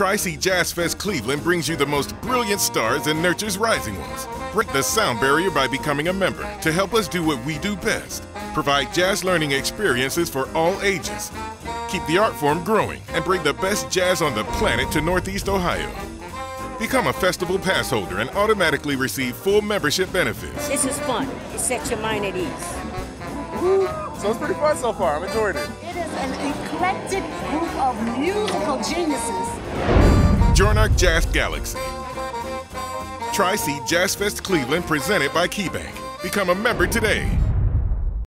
Tri-C Jazz Fest Cleveland brings you the most brilliant stars and nurtures rising ones. Break the sound barrier by becoming a member to help us do what we do best. Provide jazz learning experiences for all ages. Keep the art form growing and bring the best jazz on the planet to Northeast Ohio. Become a festival pass holder and automatically receive full membership benefits. This is fun. It sets your mind at ease. So it's pretty fun so far. I'm enjoying it. It is an eclectic group of musical geniuses. Join our Jazz Galaxy. Tri-C Jazz Fest Cleveland presented by KeyBank. Become a member today.